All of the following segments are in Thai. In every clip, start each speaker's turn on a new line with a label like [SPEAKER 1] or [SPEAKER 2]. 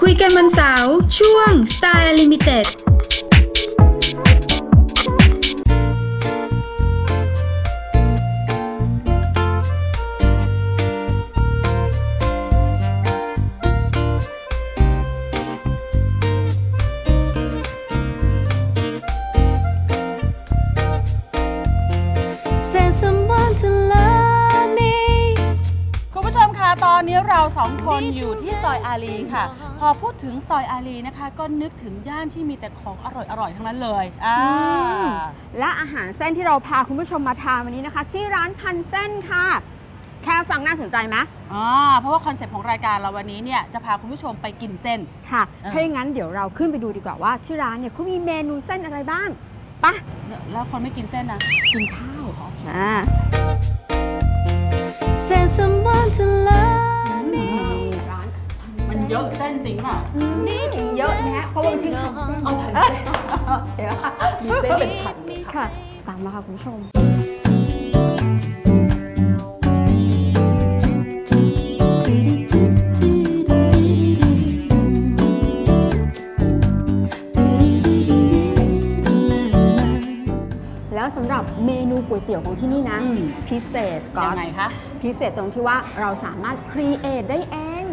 [SPEAKER 1] คุยกันวันเสาร์ช่วง Style Limited
[SPEAKER 2] คุณผู้ชมคะตอนนี้เราสองคนอยู่ที่ซอยอารีค่ะ พอพูดถึงซอยอารีนะคะ ก็นึกถึงย่านที่มีแต่ของอร่อยๆทั้งนั้นเลยอ่า
[SPEAKER 3] และอาหารเส้นที่เราพาคุณผู้ชมมาทานวันนี้นะคะที่ร้านพันเส้นค่ะ แค่ฟังน่าสนใจไหม
[SPEAKER 2] อ่าเพราะว่าคอนเซ็ปต์ของรายการเราวันนี้เนี่ยจะพาคุณผู้ชมไปกินเส้น
[SPEAKER 3] ค่ะ
[SPEAKER 2] เออ
[SPEAKER 3] ถ้าอย่างนั้นเดี๋ยวเราขึ้นไปดูดีกว่าว่าที่ร้านเนี่ยเขามีเมนูเส้นอะไรบ้างไปะ
[SPEAKER 2] แล้วคนไม่กินเส้นนะ
[SPEAKER 3] กินข้าวอ่า
[SPEAKER 4] Send someone to love me.
[SPEAKER 3] ร้าน
[SPEAKER 2] มันเยอะเส้นจริงป่ะ
[SPEAKER 4] Need you
[SPEAKER 3] เยอะแยะเพราะว่ามันชื่อพันเส้น
[SPEAKER 2] เอาผัดเส้น
[SPEAKER 3] เดี๋ยว
[SPEAKER 2] มีเส้นเป็นผัด
[SPEAKER 3] ค่ะตามมาค่ะคุณผู้ชมแล้วสำหรับเมนูก๋วยเตี๋ยวของที่นี่นะ
[SPEAKER 2] อืม
[SPEAKER 3] พิเศษก็
[SPEAKER 2] ยังไงคะ
[SPEAKER 3] พิเศษตรงที่ว่าเราสามารถ create ได้เอง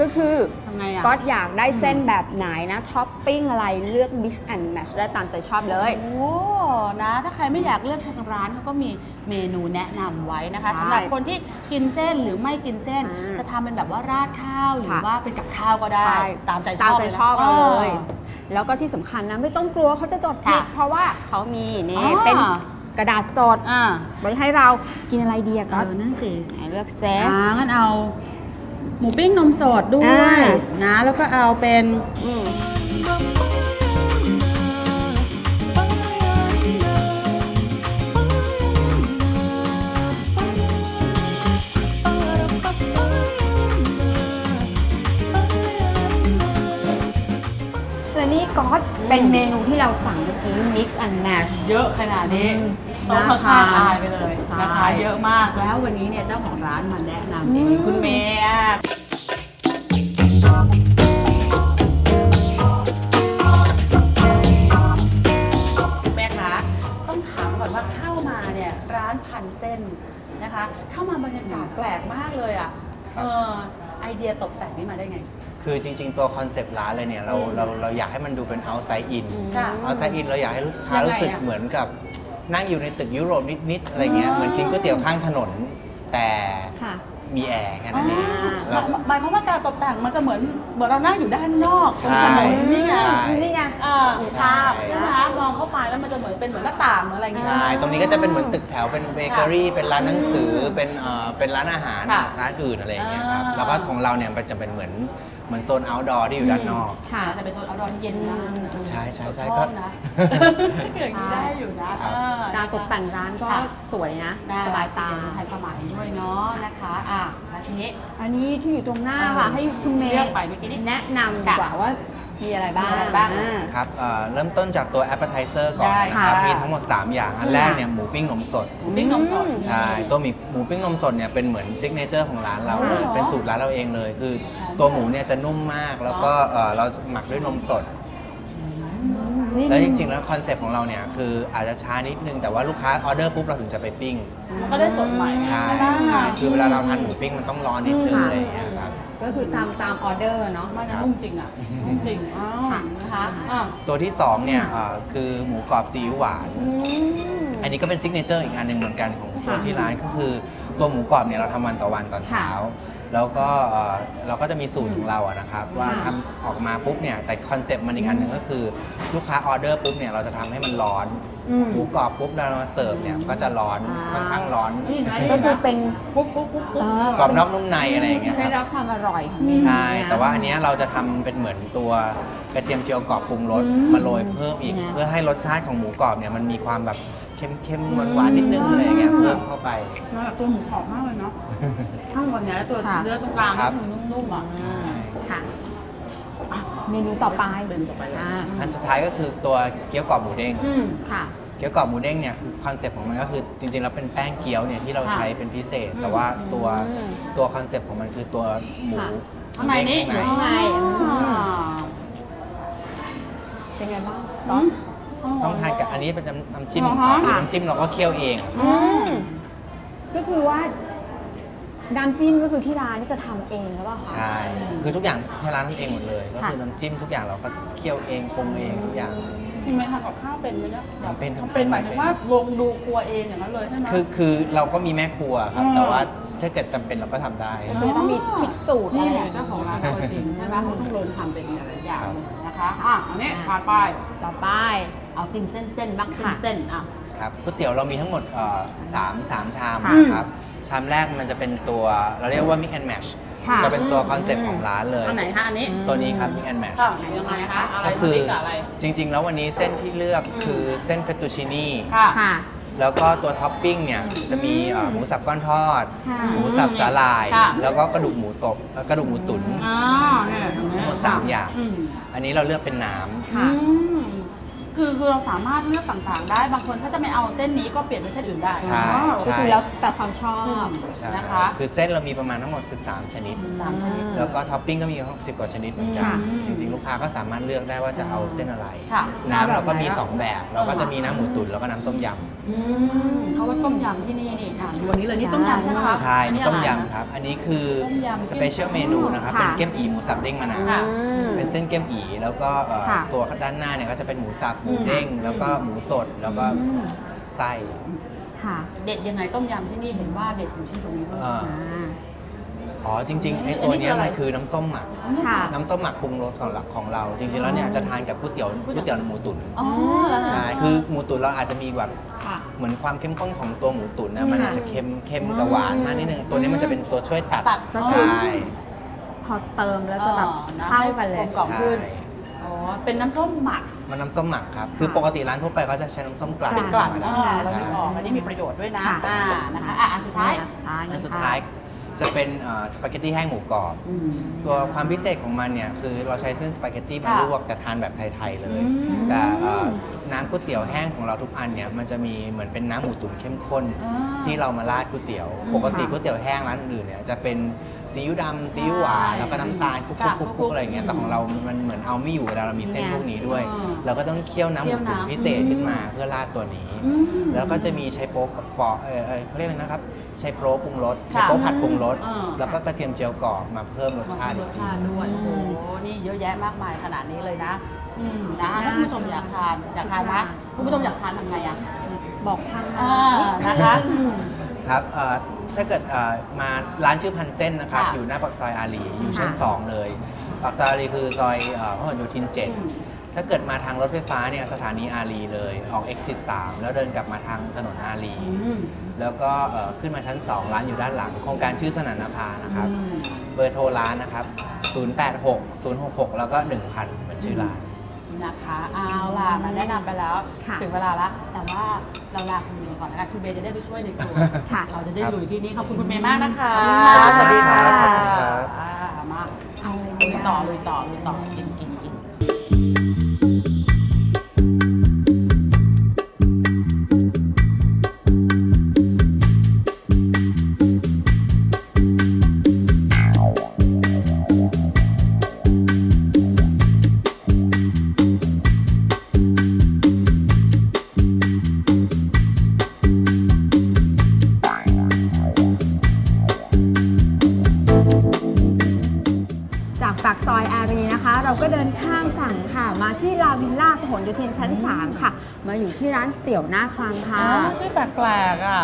[SPEAKER 3] ก็คือ
[SPEAKER 2] ทำไงอะ
[SPEAKER 3] ก็อยากได้เส้นแบบไหนนะท็อปปิ้งอะไรเลือก mix and match ได้ตามใจชอบเลย
[SPEAKER 2] โอ้นะ ถ้าใครไม่อยากเลือกทางร้านเขาก็มีเมนูแนะนำไว้นะคะ
[SPEAKER 3] ใช่
[SPEAKER 2] สำหรับคนที่กินเส้นหรือไม่กินเส้น
[SPEAKER 3] อ่า
[SPEAKER 2] จะทำเป็นแบบว่าราดข้าวหรือ
[SPEAKER 3] ค่ะ
[SPEAKER 2] ว่าเป็นกับข้าวก็ได้
[SPEAKER 3] ใช่
[SPEAKER 2] ตามใจช
[SPEAKER 3] ตาม
[SPEAKER 2] อบ
[SPEAKER 3] ใจ
[SPEAKER 2] เลยนะ
[SPEAKER 3] ชอบเราเลย
[SPEAKER 2] ออ
[SPEAKER 3] แล้วก็ที่สำคัญนะ ไม่ต้องกลัวเขาจะจดผิด
[SPEAKER 2] ค่ะ
[SPEAKER 3] เพราะว่าเขามีนี่
[SPEAKER 2] อ๋อ
[SPEAKER 3] เป็นกระดาษจด
[SPEAKER 2] อ่า
[SPEAKER 3] ไว้ให้เรากินอะไรดีอะ
[SPEAKER 2] เอ
[SPEAKER 3] ก็
[SPEAKER 2] อนั่นสิ
[SPEAKER 3] ไหนเลือกเซฟ
[SPEAKER 2] อ่างั้นเอา หมูปิ้งนมสดด้ว
[SPEAKER 3] อ่า
[SPEAKER 2] ยนะแล้วก็เอาเป็น
[SPEAKER 3] อืมและนี่ก็เป็นเมนูที่เราสั่งเมื่อกี้ mix and match
[SPEAKER 2] เยอะขนาดนี้
[SPEAKER 3] อืม
[SPEAKER 2] โต๊ะ
[SPEAKER 3] น่า
[SPEAKER 2] ข้างๆ
[SPEAKER 3] ทาน
[SPEAKER 2] อายไปเลย
[SPEAKER 3] ใช่
[SPEAKER 2] นะคะเยอะมากแล้ววันนี้เนี่ยเจ้าของร้านมาแนะนำเอง
[SPEAKER 3] อืม
[SPEAKER 2] คุณเมย์ ส้นนะคะ เข้ามาบรรยากาศแปลกมากเลยอะเออไอเดียตกแต่งนี่มาได้ไง
[SPEAKER 5] คือจริง ๆ ตัวคอนเซปต์ร้านเลยเนี่ยเรา
[SPEAKER 2] อืม
[SPEAKER 5] เราเราอยากให้มันดูเป็น outside in
[SPEAKER 2] ค่ะ
[SPEAKER 5] outside in เราอยากให้ลูกค้า
[SPEAKER 2] ยังไง
[SPEAKER 5] รู้สึก
[SPEAKER 2] อะ
[SPEAKER 5] เหมือนกับนั่งอยู่ในตึกยุโรปนิด ๆ อะไรเงี้ย
[SPEAKER 2] อ๋อ
[SPEAKER 5] เหมือนกินก๋วยเตี๋ยวข้างถนน แต่
[SPEAKER 3] ค่ะ
[SPEAKER 5] มีแอร์แค่นั้นเอง
[SPEAKER 3] อ่า
[SPEAKER 2] ห
[SPEAKER 5] แล้
[SPEAKER 2] มายวหมายความว่าการตกแต่งมันจะเหมือนเหมือนเรานั่งอยู่ด้านนอกบนถนนนี่ไง
[SPEAKER 5] ใช่
[SPEAKER 3] นี่ไง
[SPEAKER 2] อ่า
[SPEAKER 3] มีภาพ
[SPEAKER 2] ใช่ไหมคะมองเข้าไปแล้วมันจะเหมือนเป็นเหมือนหน้าต่างเหมือนอะไรอย่างเงี้ย
[SPEAKER 5] ใช่ ตรงนี้ก็จะเป็นเหมือนตึกแถว เป็นเบเกอรี่ เป็นร้านหนังสือ เป็นเอ่อเป็นร้านอาหาร
[SPEAKER 2] ค่ะ
[SPEAKER 5] ร้านอื่นอะไรอย่างเงี้ยครับ
[SPEAKER 2] อ่า
[SPEAKER 5] แล้วก็ของเราเนี่ยมันจะเป็นเหมือนเหมือนโซน outdoor ที่อยู่ด้านนอก
[SPEAKER 3] ค่ะ
[SPEAKER 2] แต่เป็นโซนเอาดอที่เย็นมาก
[SPEAKER 5] ใช่ใช่ใช่
[SPEAKER 2] ช
[SPEAKER 5] ก็
[SPEAKER 2] อบนะ อย่างนี้ได้อยู่นะครับเออ
[SPEAKER 3] การตกแต่งร้านก็
[SPEAKER 2] ค่ะ
[SPEAKER 3] สวยนะ
[SPEAKER 2] น่
[SPEAKER 3] สบายตา
[SPEAKER 2] ทันสมัยด้วยเนาะนะคะอะแล้วทีนี้
[SPEAKER 3] อันนี้ที่อยู่ตรงหน้า
[SPEAKER 2] เออ
[SPEAKER 3] ค่ะ ให้คุณเมย์
[SPEAKER 2] เลือกไปเมื่อกี้นี้
[SPEAKER 3] แนะนำดีกว่าว่ามีอะไรบ้าง
[SPEAKER 2] มีอะไรบ้าง
[SPEAKER 3] อ่
[SPEAKER 5] ครับเอ่อเริ่มต้นจากตัว appetizer ก่อน
[SPEAKER 2] ได้
[SPEAKER 5] นะครับ
[SPEAKER 2] ค่ะ
[SPEAKER 5] มีทั้งหมด 3 อย่าง อันแรกเนี่ยหมูปิ้งนมสด
[SPEAKER 2] หมูปิ้งนมสด
[SPEAKER 5] ใช่ ตัวหมีหมูปิ้งนมสดเนี่ยเป็นเหมือน signature ของร้านเรา
[SPEAKER 2] อ๋อ
[SPEAKER 5] เลย
[SPEAKER 2] เหรอ
[SPEAKER 5] เป็นสูตรร้านเราเองเลย คือตัวหมูเนี่ยจะนุ่มมาก แล้วก็เอ่อเราหมักด้วยนมสด
[SPEAKER 3] นี่
[SPEAKER 5] แล้วจริง ๆ แล้วคอนเซ็ปต์ของเราเนี่ยคืออาจจะช้านิดนึง แต่ว่าลูกค้าออเดอร์ปุ๊บเราถึงจะไปปิ้ง
[SPEAKER 2] มันก็ได้สดใหม่
[SPEAKER 5] ใช่
[SPEAKER 2] ไหม
[SPEAKER 5] ใช่คือเวลาเราทานหมูปิ้งมันต้องร้อนนิดนึงอะไรอย่างเงี้ยครับ
[SPEAKER 3] ก็คือตามตามออเดอร์เนาะ
[SPEAKER 2] มันจะนุ่มจริงอะนุ่มจริงอ้าว
[SPEAKER 3] ค่ะ
[SPEAKER 2] นะคะอะ
[SPEAKER 5] ตัวที่สองเนี่ยเอ่อคือหมูกรอบซีอิ๊วหวาน
[SPEAKER 3] อืม
[SPEAKER 5] อันนี้ก็เป็น signature อีกอันหนึ่งเหมือนกันของตัว
[SPEAKER 3] ค่ะ
[SPEAKER 5] ที่ร้านก็คือ ตัวหมูกรอบเนี่ยเราทำวันต่อวันตอนเช้า แล้วก็เอ่อเราก็จะมีสูตรของเราอะนะครับ ว่า
[SPEAKER 3] ค่ะ
[SPEAKER 5] ทำออกมาปุ๊บเนี่ยแต่คอนเซปต์มันอีกอันหนึ่งก็คือ ลูกค้าออเดอร์ปุ๊บเนี่ยเราจะทำให้มันร้อน
[SPEAKER 2] อืม
[SPEAKER 5] หมูกรอบปุ๊บเรามาเสิร์ฟเนี่ยก็จะร้อน
[SPEAKER 3] อ่า
[SPEAKER 5] ค่อนข้างร้อน
[SPEAKER 2] นี่ไง
[SPEAKER 3] ก็คือเป็น
[SPEAKER 2] ปุ๊บปุ๊บปุ๊บปุ๊บ
[SPEAKER 3] เอ่อก
[SPEAKER 5] รอบนอกนุ่มในอะไรอย่างเงี้ย
[SPEAKER 3] ได้
[SPEAKER 5] ค
[SPEAKER 3] รั
[SPEAKER 5] รั
[SPEAKER 3] บบความอร่อยของเมนู
[SPEAKER 5] ใช่
[SPEAKER 3] นะ
[SPEAKER 5] แต่ว่าอันเนี้ยเราจะทำเป็นเหมือนตัวกระเทียมเจียวกรอบปรุงรส
[SPEAKER 3] อืม
[SPEAKER 5] มาโรยเพิ่มอีก
[SPEAKER 3] นะ
[SPEAKER 5] เพื่อให้รสชาติของหมูกรอบเนี่ยมันมีความแบบ เค็มๆหวานๆนิดนึงอะไรอย่างเงี้ยเพิ่มเข้าไป
[SPEAKER 2] แล้วแบบตัวหมูกรอบมากเลยเนาะข้างบนเนี่ยแล้วตัว
[SPEAKER 3] ค่ะ
[SPEAKER 2] เนื้อตรงกลาง
[SPEAKER 5] ครั
[SPEAKER 2] ก็
[SPEAKER 5] บ
[SPEAKER 2] คือนุ่มๆอะ
[SPEAKER 5] ใช่
[SPEAKER 3] ค่ะเมนูต่อไป
[SPEAKER 2] เมนูต่อไปเลย
[SPEAKER 3] อ่า
[SPEAKER 5] อันสุดท้ายก็คือตัวเกี๊ยวกรอบหมูเด้ง
[SPEAKER 2] อืม
[SPEAKER 3] ค่ะ
[SPEAKER 5] เกี๊ยวกรอบหมูเด้งเนี่ยคือคอนเซ็ปต์ของมันก็คือจริงๆแล้วเป็นแป้งเกี๊ยวเนี่ยที่เรา
[SPEAKER 2] ค่ะ
[SPEAKER 5] ใช้เป็นพิเศษ แต่ว่าตัว
[SPEAKER 3] อืม
[SPEAKER 5] ตัวคอนเซ็ปต์ของมันคือตัวหมู
[SPEAKER 3] ค่ะ
[SPEAKER 2] ข้างในนี้
[SPEAKER 5] หมูเด้ง
[SPEAKER 3] ข้างใน
[SPEAKER 2] อ๋อ
[SPEAKER 3] เป็นไงบ้าง
[SPEAKER 2] อืม
[SPEAKER 5] ต้องทานกับอันนี้เป็นน้ำจิ้ม
[SPEAKER 2] อ๋อฮะ
[SPEAKER 5] คือน้ำจิ้มเราก็เคี่ยวเอง
[SPEAKER 3] อืมก็คือว่าน้ำจิ้มก็คือที่ร้านนี่จะทำเองหรือเปล่าคะ
[SPEAKER 5] ใช่ คือทุกอย่างที่ร้านทำเองหมดเลย ก็
[SPEAKER 3] ค่ะ
[SPEAKER 5] คือน้ำจิ้มทุกอย่างเราก็เคี่ยวเองปรุงเองทุกอย่าง
[SPEAKER 2] คุณแม่ทำกับข้าวเป็นไหมเนี่ย
[SPEAKER 5] ทำเป็น
[SPEAKER 2] ทำเป็นหมายถึงว่าลงดูครัวเองอย่างนั้นเลยใช่ไหม
[SPEAKER 5] คือคือเราก็มีแม่ครัวครับ
[SPEAKER 2] อืม
[SPEAKER 5] แต่ว่าถ้าเกิดจำเป็นเราก็ทำได้
[SPEAKER 3] ก็คือต้องมีพริกสูตร
[SPEAKER 2] นี่
[SPEAKER 3] อะไร
[SPEAKER 2] แหละเจ้าของร้านตัวจริงใช่ไหมเขาต้องลงทำเป็นหลายๆอย่างเลยนะคะ อะอันนี้ผ่านไป
[SPEAKER 3] ต่อไป
[SPEAKER 2] เอากินเส้นๆบ้างกิน
[SPEAKER 3] ค่ะ
[SPEAKER 2] เส้นอะ
[SPEAKER 5] ครับก๋วยเตี๋ยวเรามีทั้งหมดเอ่อสามสามชาม
[SPEAKER 3] ค่ะ
[SPEAKER 5] ครับ ชามแรกมันจะเป็นตัวเราเรียกว่า mix and match
[SPEAKER 3] ค่ะ
[SPEAKER 5] จะเป็นตัว
[SPEAKER 2] อืม
[SPEAKER 5] คอนเซ็ปต์ของร้านเลย
[SPEAKER 2] อันไหนคะอันนี้
[SPEAKER 5] ตัวนี้ครับ mix and match
[SPEAKER 2] ค่ะไหนยังไงคะอะไร
[SPEAKER 5] ก็คือ
[SPEAKER 2] น้ำพริกกับอะไร
[SPEAKER 5] จริง ๆ แล้ววันนี้เส้นที่เลือกคือเส้นเฟตตูชินี
[SPEAKER 2] ค่ะ
[SPEAKER 3] ค่ะ
[SPEAKER 5] แล้วก็ตัวท็อปปิ้งเนี่ยจะมีเอ่อหมูสับก้อนทอด
[SPEAKER 3] ค่ะ
[SPEAKER 5] หมูสับสาหร่าย
[SPEAKER 2] ค่ะ
[SPEAKER 5] แล้วก็กระดูกหมูตบเอ่อกระดูกหมูตุ๋น
[SPEAKER 2] อ่าเนี่ยตรงนี้
[SPEAKER 5] ทั้งหมดสามอย่าง
[SPEAKER 2] อืม
[SPEAKER 5] อันนี้เราเลือกเป็นน้
[SPEAKER 3] ค่ะ
[SPEAKER 2] อืม คือคือเราสามารถเลือกต่างๆ ได้ บางคนถ้าจะไม่เอาเส้นนี้ก็เปลี่ยนเป็นเส้นอื่นได้
[SPEAKER 5] ใช่
[SPEAKER 2] อ๋อ
[SPEAKER 3] ก็คือแล้วแต่ความชอ
[SPEAKER 2] อื
[SPEAKER 3] บ
[SPEAKER 2] มำ
[SPEAKER 5] ใช่
[SPEAKER 2] นะคะ
[SPEAKER 5] คือเส้นเรามีประมาณทั้งหมด 13 ชนิด
[SPEAKER 2] สามชนิด
[SPEAKER 5] แล้วก็ท็อปปิ้งก็มีสิบกว่าชนิดเหมือนกัน
[SPEAKER 3] ค่ะ
[SPEAKER 5] จริงๆ ลูกค้าก็สามารถเลือกได้ว่าจะเอาเส้นอะไร
[SPEAKER 2] ค่ะ
[SPEAKER 5] น้ำเราก็มี
[SPEAKER 3] แบบไหนอะ
[SPEAKER 5] 2แบบ เราก็จะมีน้ำหมูตุ๋นแล้วก็น้ำต้มย
[SPEAKER 2] อืมเขาว่าต้มยำที่นี่นี่อะดูวันนี้เลยนี่ต้มยำใช่ไหมคะำ
[SPEAKER 5] ใช่
[SPEAKER 2] อันนี้
[SPEAKER 5] ต้ม
[SPEAKER 2] อะไรนะ
[SPEAKER 5] ยำครับ อันนี้คือ
[SPEAKER 2] ต้มยำ
[SPEAKER 5] special menu นะครับ
[SPEAKER 3] ค่ะ
[SPEAKER 5] เป็นเกี๊ยมอีหมูสับเด้งมะนาว
[SPEAKER 2] ค่ะ
[SPEAKER 3] อืม
[SPEAKER 5] เป็นเส้นเกี๊ยมอี แล้วก็เอ่อ
[SPEAKER 3] ค่ะ
[SPEAKER 5] ตัวด้านหน้าเนี่ยก็จะเป็นหมูสับหมู
[SPEAKER 2] อืม
[SPEAKER 5] เด้งแล้วก็หมูสดแล้วก็
[SPEAKER 3] อืม
[SPEAKER 5] ไส้
[SPEAKER 3] ค่ะ
[SPEAKER 2] เด็ดยังไงต้มยำที่นี่เห็นว่าเด็ดอยู่ที่ตรงนี้ด้วย
[SPEAKER 5] อ่า
[SPEAKER 3] อ่า
[SPEAKER 5] อ๋อจริงๆไอ้
[SPEAKER 2] อันนี้
[SPEAKER 5] ตัวเนี้ย
[SPEAKER 2] คืออะไร
[SPEAKER 5] มันคือน้ำส้มหมัก
[SPEAKER 3] ค่ะ
[SPEAKER 5] น้ำส้มหมักปรุงรสของเราของเราจริงๆแล้วเนี่ยจะทานกับก๋วยเตี๋ยวก๋วยเตี๋ยวหมูตุ๋น
[SPEAKER 2] อ๋อเหรอคะ
[SPEAKER 5] ใช่คือหมูตุ๋นเราอาจจะมีแบบ
[SPEAKER 3] ค่ะ
[SPEAKER 5] เหมือนความเข้มข้นของตัวหมูตุ๋น
[SPEAKER 2] อื
[SPEAKER 5] นะ
[SPEAKER 2] ม
[SPEAKER 5] มันอาจจะเค็มเค็มกับหวานมากนิดนึงตัวนี้มันจะเป็นตัวช่วยตัด
[SPEAKER 2] ตัด
[SPEAKER 5] ใช่
[SPEAKER 3] พอเติมแล้วจะแบบ
[SPEAKER 2] อ๋อนะ
[SPEAKER 3] เข้ากันเลย
[SPEAKER 2] ให้กลมกล่อม
[SPEAKER 5] ใช่
[SPEAKER 2] ขึ้น อ๋อ เป็นน้ำส้มหมัก
[SPEAKER 5] มันน้ำส้มหมักครับ คือปกติร้านทั่วไปเขาจะใช้น้ำส้มกลั่น
[SPEAKER 3] เป็น
[SPEAKER 2] กลั่น
[SPEAKER 5] ธรรม
[SPEAKER 2] อ่า
[SPEAKER 5] ดา
[SPEAKER 2] เรา
[SPEAKER 5] ใช่
[SPEAKER 2] ดูออกอันนี้มีประโยชน์ด้วยนะ
[SPEAKER 3] ค่ะ
[SPEAKER 2] อ่านะคะอะอันสุดท้าย
[SPEAKER 5] อันสุดท้ายจะเป็นเอ่อสปาเกตตี้แห้งหมูกรอบ
[SPEAKER 2] อืม
[SPEAKER 5] ตัวความพิเศษของมันเนี่ยคือเราใช้เส้นสปาเกตตี้มา
[SPEAKER 2] ค่ะ
[SPEAKER 5] ลวกแต่ทานแบบไทย ๆ เลย
[SPEAKER 2] อืม
[SPEAKER 5] แต่เอ่อน้ำก๋วยเตี๋ยวแห้งของเราทุกอันเนี่ยมันจะมีเหมือนเป็นน้ำหมูตุ๋นเข้มข้น
[SPEAKER 2] อ่า
[SPEAKER 5] ที่เรามาราดก๋วยเตี๋ยว
[SPEAKER 2] อืม
[SPEAKER 5] ปกติก๋วยเตี๋ยวแห้งร้านอื่นเนี่ยจะเป็น ซีอิ๊วดำซีอิ๊วหวาน
[SPEAKER 2] ใช่
[SPEAKER 5] แล้วก็น้ำตาลคลุก
[SPEAKER 2] ค่ะ
[SPEAKER 5] ๆคลุกๆอะไรอย่างเงี้ยแต่ของเรามันเหมือนเอาไม่อยู่เวลาเรามีเส้น
[SPEAKER 3] เนี่ย
[SPEAKER 5] พวกนี้ด้วย
[SPEAKER 2] อ่า
[SPEAKER 5] เราก็ต้องเคี่ยวน้ำหมูตุ๋น
[SPEAKER 2] เคี่ยวน้ำ
[SPEAKER 5] พิเศษขึ้นมาเพื่อราดตัวนี้
[SPEAKER 2] อืม
[SPEAKER 5] แล้วก็จะมีไชโป๊กกระเปาะเออเออเขาเรียกอะไรนะครับไชโป๊กปรุงรสไช
[SPEAKER 2] ค่ะ
[SPEAKER 5] โป๊กผัดปรุงรส
[SPEAKER 2] อ่า
[SPEAKER 5] แล้วก็กระเทียมเจียวกรอบมาเพิ่มรสชาติ
[SPEAKER 2] ร
[SPEAKER 5] อี
[SPEAKER 2] ส
[SPEAKER 5] กที
[SPEAKER 2] ชาติด้วยโอ้โหนี่เยอะแยะมากมายขนาดนี้เลยนะอืมนะถ้าคุณผู้ชมอยากทานอยากทานนะคุณผู้ชมอยากทานทำไงอะ
[SPEAKER 3] บอกทาง
[SPEAKER 2] อ่านะคะอืม
[SPEAKER 5] ครับเอ่อถ้าเกิดเอ่อมาร้านชื่อพันเส้นนะครับ
[SPEAKER 2] ค่ะ
[SPEAKER 5] อยู่หน้าปากซอยอารีอยู่ชั้น
[SPEAKER 3] ค่ะ
[SPEAKER 5] 2 เลยปากซอยอารีคือซอยเอ่อพหลโยธิน
[SPEAKER 2] อืม
[SPEAKER 5] 7ถ้าเกิดมาทางรถไฟฟ้าเนี่ยสถานีอารีเลย ออก exit 3 แล้วเดินกลับมาทางถนนอารี
[SPEAKER 2] อืม
[SPEAKER 5] แล้วก็เอ่อขึ้นมาชั้น 2 ร้านอยู่ด้านหลัง โครงการชื่อสนันนภานะครับ
[SPEAKER 2] อืม
[SPEAKER 5] เบอร์โทรร้านนะครับ 086 066 แล้วก็ 1,000เป็นชื่อร้าน
[SPEAKER 2] นะคะเอาล่ะมาแนะนำไปแล้ว
[SPEAKER 3] ค่ะ
[SPEAKER 2] ถึงเวลาแล้วแต่ว่าเราลาคุณเมย์ ก่อนนะคะคุณเมย์จะได้ไปช่วยในครัว
[SPEAKER 3] ค่ะ
[SPEAKER 2] เราจะได้ลุยที่นี่ขอบคุณคุณเมย์มากนะคะ
[SPEAKER 3] สวัสดีค่ะ
[SPEAKER 5] ขอบคุณครับ
[SPEAKER 2] อ่ามา
[SPEAKER 3] เอาเลย
[SPEAKER 2] ลุย
[SPEAKER 3] นะ
[SPEAKER 2] ต่อลุยต่อลุยต่อกินกินกิน
[SPEAKER 3] เราก็เดินข้ามฝั่งค่ะ มาที่ลาวิลล่าพหลโยธินชั้น 3 ค่ะ มาอยู่ที่ร้านเตี๋ยวหน้าคลังค่ะ
[SPEAKER 2] อ๋อชื่อแปลกๆอะ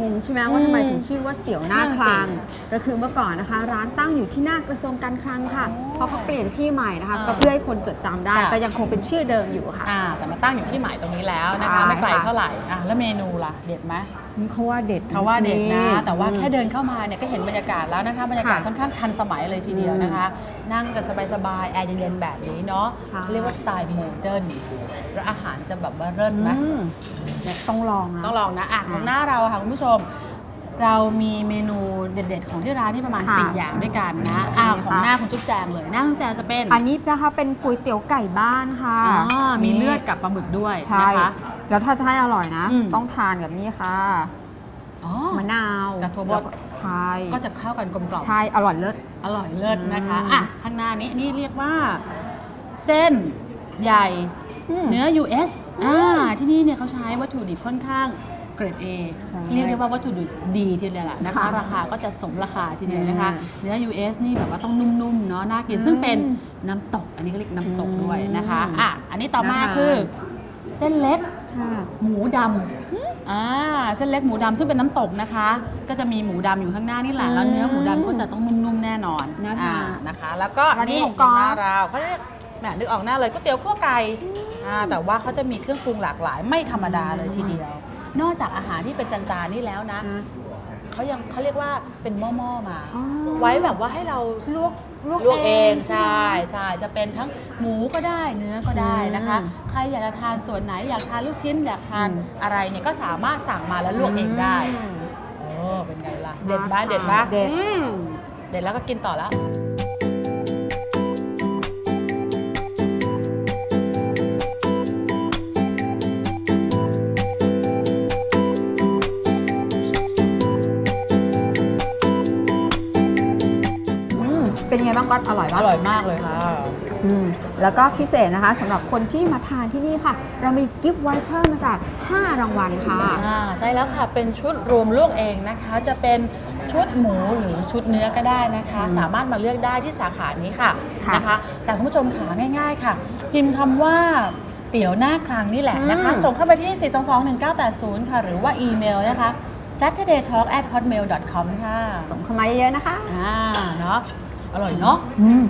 [SPEAKER 3] งงใช่ไหมว่าทำไมถึงชื่อว่าเตี๋ยวหน้าคลัง
[SPEAKER 2] นั่นสิ
[SPEAKER 3] ก็คือเมื่อก่อนนะคะ ร้านตั้งอยู่ที่หน้ากระทรวงการคลังค่ะ
[SPEAKER 2] อ๋อ
[SPEAKER 3] เพราะเขาเปลี่ยนที่ใหม่นะคะ
[SPEAKER 2] อ่า
[SPEAKER 3] ก็เพื่อให้คนจดจำได้
[SPEAKER 2] ค่ะ
[SPEAKER 3] ก็ยังคงเป็นชื่อเดิมอยู่ค่ะ
[SPEAKER 2] อ่าแต่มาตั้งอยู่ที่หมายตรงนี้แล้วนะคะ
[SPEAKER 3] ใช่
[SPEAKER 2] ไม่ไกล
[SPEAKER 3] ค่ะ
[SPEAKER 2] เท่าไหร่อะแล้วเมนูล่ะเด็ดไหม
[SPEAKER 3] นี่เขาว่าเด็ด
[SPEAKER 2] เขาว่าเด็ดนะ
[SPEAKER 3] นี่
[SPEAKER 2] แต่ว่า
[SPEAKER 3] อืม
[SPEAKER 2] แค่เดินเข้ามาเนี่ยก็เห็นบรรยากาศแล้วนะคะบรรยากาศ
[SPEAKER 3] ค่ะ
[SPEAKER 2] ค่อนข้างทันสมัยเลยทีเดียวนะคะ นั่งกันสบายๆแอร์เย็นๆแบบนี้เนาะ
[SPEAKER 3] ใช่
[SPEAKER 2] เรียกว่าสไตล์โมเดิร์นแล้วอาหารจะแบบว่าเลิศไหม
[SPEAKER 3] อืมเนี่ยต้องลองนะ
[SPEAKER 2] ต้องลองนะอะ
[SPEAKER 3] ค่ะ
[SPEAKER 2] ของหน้าเราอะค่ะคุณผู้ชม เรามีเมนูเด็ดๆ ของที่ร้านที่ประมาณ
[SPEAKER 3] ค่ะ
[SPEAKER 2] 4 อย่างด้วยกันนะอ่า
[SPEAKER 3] ค่ะ
[SPEAKER 2] ของหน้าคุณจุ๊บแจงเลย หน้าคุณจุ๊บแจงจะเป็น
[SPEAKER 3] อันนี้นะคะเป็นก๋วยเตี๋ยวไก่บ้านค่ะ
[SPEAKER 2] อ่ามีเลือดกับปลาหมึกด้วย
[SPEAKER 3] ใช่
[SPEAKER 2] นะคะ
[SPEAKER 3] แล้วถ้าจะให้อร่อยนะ
[SPEAKER 2] อืม
[SPEAKER 3] ต้องทานกับนี่ค่ะ
[SPEAKER 2] อ๋อ
[SPEAKER 3] มะนาว
[SPEAKER 2] กับถั่วบด
[SPEAKER 3] แล้ก็ใช่
[SPEAKER 2] ก็จะเข้ากันกลมกล่อม
[SPEAKER 3] ใช่ อร่อยเลิศ
[SPEAKER 2] อร่อยเลิศนะคะ
[SPEAKER 3] อืม
[SPEAKER 2] อะ ข้างหน้านี้นี่เรียกว่า เส้นใหญ่
[SPEAKER 3] อืม
[SPEAKER 2] เนื้อ US อ่าที่นี่เนี่ยเขาใช้วัตถุดิบค่อนข้าง เกรด A
[SPEAKER 3] ใช่
[SPEAKER 2] เรียกได้ว่าวัตถุดิบดีทีเดียวแหละนะคะ
[SPEAKER 3] ค่ะ
[SPEAKER 2] ราคาก็จะสมราคาทีเดียวนะคะ
[SPEAKER 3] อืม
[SPEAKER 2] เนื้อ US นี่แบบว่าต้องนุ่มๆเนาะน่ากิน
[SPEAKER 3] อืม
[SPEAKER 2] ซึ่งเป็นน้ำตก อันนี้เขาเรียกน้ำตกด้วยนะคะ
[SPEAKER 3] อืม
[SPEAKER 2] อะอันนี้ต่อมา
[SPEAKER 3] น่าทาน
[SPEAKER 2] คือ เส้นเล็ก
[SPEAKER 3] ค่ะ
[SPEAKER 2] หมูดำอ่าเส้นเล็กหมูดำซึ่งเป็นน้ำตกนะคะ ก็จะมีหมูดำอยู่ข้างหน้านี่แหละ แล้วเนื้อหมูดำก็จะต้องนุ่มๆแน่นอน
[SPEAKER 3] น่าทาน
[SPEAKER 2] อ่นะคะ แล้วก็
[SPEAKER 3] ร้านนี้
[SPEAKER 2] นี่
[SPEAKER 3] หมูกรอบ
[SPEAKER 2] หน้าเราเขาเรียกแหมนึกออกหน้าเลยก๋วยเตี๋ยวคั่วไก่อ่าแต่ว่าเขาจะมีเครื่องปรุงหลากหลายไม่ธรรมดาเลยทีเดียว นอกจากอาหารที่เป็นจานๆนี่แล้วนะ
[SPEAKER 3] นะ
[SPEAKER 2] เขายังเขาเรียกว่าเป็นหม้อๆมา
[SPEAKER 3] อ๋อ
[SPEAKER 2] ไว้แบบว่าให้เรา
[SPEAKER 3] ลวก
[SPEAKER 2] ลวกเอง
[SPEAKER 3] ใช่
[SPEAKER 2] ใช่
[SPEAKER 3] ไหม
[SPEAKER 2] ใช่จะเป็นทั้งหมูก็ได้เนื้อก็ได้นะคะ
[SPEAKER 3] อืม
[SPEAKER 2] ใครอยากจะทานส่วนไหนอยากทานลูกชิ้นอยากทาน
[SPEAKER 3] อืม
[SPEAKER 2] อะไรเนี่ยก็สามารถสั่งมาแล้วลวกเองได้
[SPEAKER 3] อืม
[SPEAKER 2] โอ้เป็นไงล่ะเด็ดบ้า
[SPEAKER 3] น่า
[SPEAKER 2] เด็ด
[SPEAKER 3] ทาน
[SPEAKER 2] บ้า
[SPEAKER 3] เด็ด
[SPEAKER 2] อืมเด็ดแล้วก็กินต่อแล้ว
[SPEAKER 3] ไงบ้างก๊อตอร่อยปะ อ
[SPEAKER 2] ร่อยมากเลยค่ะ
[SPEAKER 3] อืมแล้วก็พิเศษนะคะสำหรับคนที่มาทานที่นี่ค่ะ เรามี gift voucher มาจาก 5 รางวัลค่ะ
[SPEAKER 2] อ่าใช่แล้วค่ะ เป็นชุดรวมลวกเองนะคะ จะเป็นชุดหมูหรือชุดเนื้อก็ได้นะคะ
[SPEAKER 3] อืม
[SPEAKER 2] สามารถมาเลือกได้ที่สาขานี้ค่ะ
[SPEAKER 3] ค่ะ
[SPEAKER 2] นะคะ แต่คุณผู้ชมขาง่าย ๆ ค่ะ พิมพ์คำว่าเตี๋ยวหน้าคลังนี่แหละนะคะ
[SPEAKER 3] อืม
[SPEAKER 2] ส่งเข้าไปที่ 4221980 ค่ะ หรือว่าอีเมลนะคะ saturdaytalk at hotmail com ค่ะ
[SPEAKER 3] ส่งเข้ามาเยอะๆนะคะ
[SPEAKER 2] อ่าเนาะอ ร่อยเนาะ
[SPEAKER 3] อืม